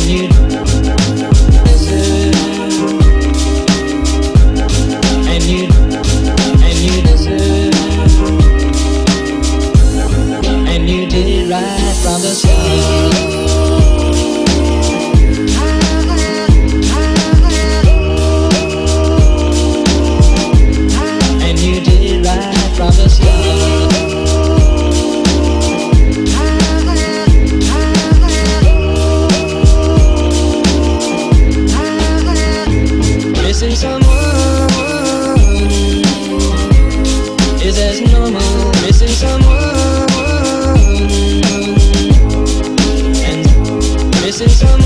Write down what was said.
when you faces